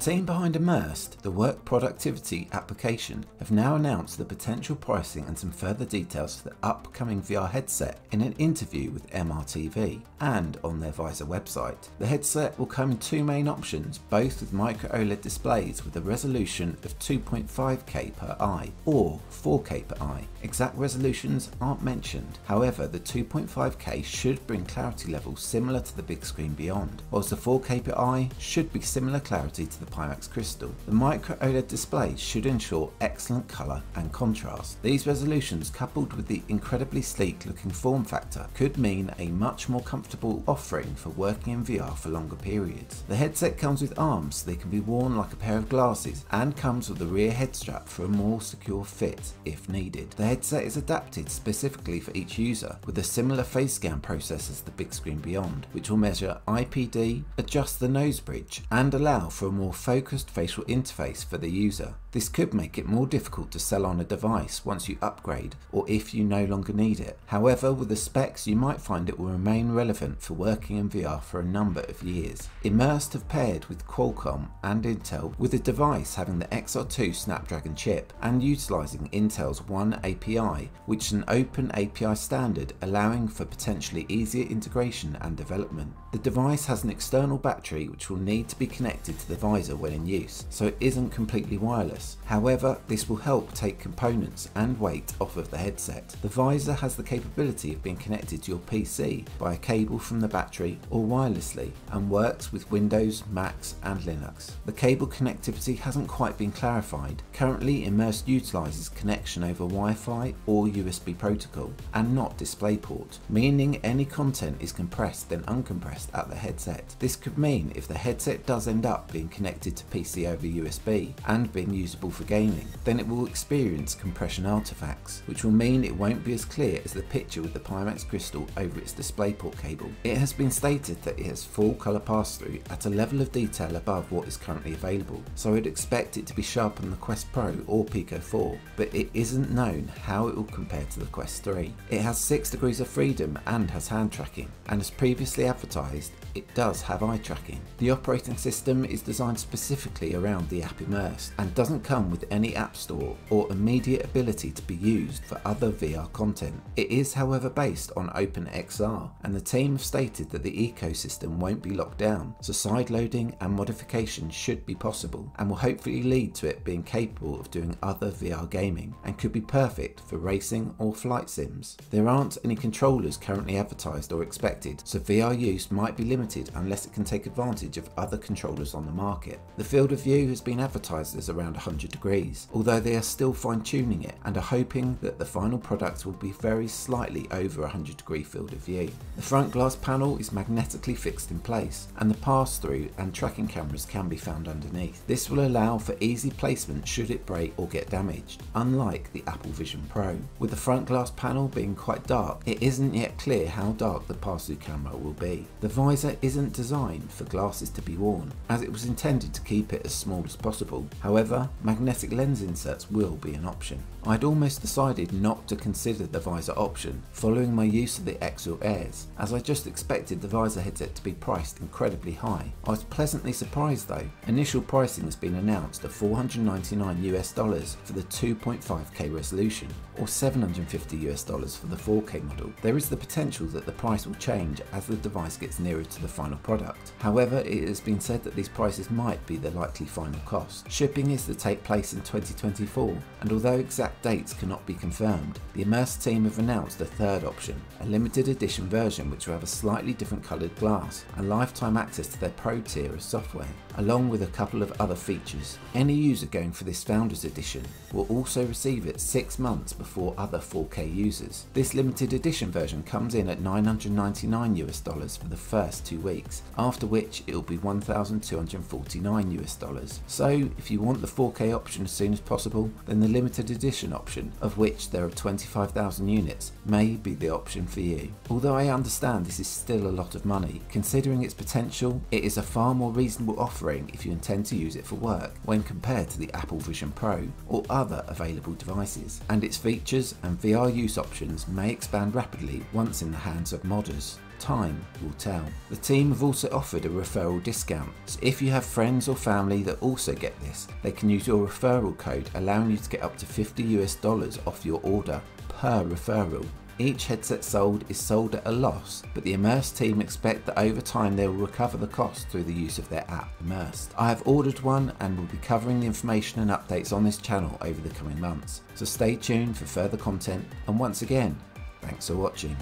team behind Immersed, the work productivity application, have now announced the potential pricing and some further details for the upcoming VR headset in an interview with MRTV and on their Visor website. The headset will come in two main options, both with micro OLED displays with a resolution of 2.5K per eye or 4K per eye. Exact resolutions aren't mentioned, however the 2.5K should bring clarity levels similar to the Bigscreen Beyond, whilst the 4K per eye should be similar clarity to the Pimax Crystal. The micro OLED display should ensure excellent colour and contrast. These resolutions coupled with the incredibly sleek looking form factor could mean a much more comfortable offering for working in VR for longer periods. The headset comes with arms so they can be worn like a pair of glasses and comes with a rear head strap for a more secure fit if needed. The headset is adapted specifically for each user with a similar face scan process as the Bigscreen Beyond which will measure IPD, adjust the nose bridge and allow for a more focused facial interface for the user. This could make it more difficult to sell on a device once you upgrade or if you no longer need it. However, with the specs you might find it will remain relevant for working in VR for a number of years. Immersed have paired with Qualcomm and Intel with a device having the XR2 Snapdragon chip and utilising Intel's oneAPI which is an open API standard allowing for potentially easier integration and development. The device has an external battery which will need to be connected to the visor when in use, so it isn't completely wireless. However, this will help take components and weight off of the headset. The visor has the capability of being connected to your PC by a cable from the battery or wirelessly and works with Windows, Macs and Linux. The cable connectivity hasn't quite been clarified. Currently Immersed utilises connection over Wi-Fi or USB protocol and not DisplayPort, meaning any content is compressed then uncompressed at the headset. This could mean if the headset does end up being connected to PC over USB and being usable for gaming, then it will experience compression artifacts, which will mean it won't be as clear as the picture with the Pimax Crystal over its DisplayPort cable. It has been stated that it has full colour pass-through at a level of detail above what is currently available, so I'd expect it to be sharp on the Quest Pro or Pico 4, but it isn't known how it will compare to the Quest 3. It has 6 degrees of freedom and has hand tracking, and as previously advertised, it does have eye tracking. The operating system is designed specifically around the app Immersed and doesn't come with any app store or immediate ability to be used for other VR content. It is however based on OpenXR and the team have stated that the ecosystem won't be locked down so sideloading and modification should be possible and will hopefully lead to it being capable of doing other VR gaming and could be perfect for racing or flight sims. There aren't any controllers currently advertised or expected so VR use might be limited unless it can take advantage of other controllers on the market. The field of view has been advertised as around 100 degrees, although they are still fine tuning it and are hoping that the final product will be very slightly over 100 degree field of view. The front glass panel is magnetically fixed in place and the pass through and tracking cameras can be found underneath. This will allow for easy placement should it break or get damaged, unlike the Apple Vision Pro. With the front glass panel being quite dark, it isn't yet clear how dark the pass through camera will be. The visor isn't designed for glasses to be worn, as it was intended to keep it as small as possible. However, magnetic lens inserts will be an option. I'd almost decided not to consider the visor option following my use of the Xreal Airs, as I just expected the visor headset to be priced incredibly high. I was pleasantly surprised though. Initial pricing has been announced at 499 US dollars for the 2.5K resolution, or 750 US dollars for the 4K model. There is the potential that the price will change as the device gets nearer to the final product. However, it has been said that these prices might be the likely final cost. Shipping is to take place in 2024, and although exact dates cannot be confirmed, the Immersed team have announced a third option, a limited edition version which will have a slightly different coloured glass and lifetime access to their Pro tier of software, along with a couple of other features. Any user going for this Founders Edition will also receive it 6 months before other 4K users. This limited edition version comes in at 999 US dollars for the first two weeks, after which it will be 1249 US dollars. So if you want the 4K option as soon as possible, then the limited edition option, of which there are 25,000 units, may be the option for you. Although I understand this is still a lot of money, considering its potential, it is a far more reasonable offering if you intend to use it for work when compared to the Apple Vision Pro or other available devices, and its features and VR use options may expand rapidly once in the hands of modders. Time will tell. The team have also offered a referral discount, so if you have friends or family that also get this, they can use your referral code allowing you to get up to 50 US dollars off your order per referral. Each headset sold is sold at a loss, but the Immersed team expect that over time they will recover the cost through the use of their app, Immersed. I have ordered one and will be covering the information and updates on this channel over the coming months, so stay tuned for further content, and once again, thanks for watching.